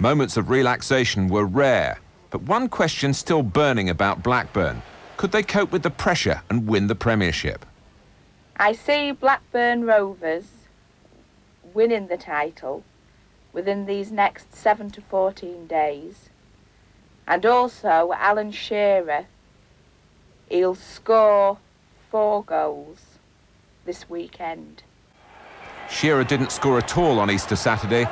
Moments of relaxation were rare, but one question still burning about Blackburn. Could they cope with the pressure and win the Premiership? I see Blackburn Rovers winning the title within these next 7 to 14 days. And also Alan Shearer, he'll score four goals this weekend. Shearer didn't score at all on Easter Saturday,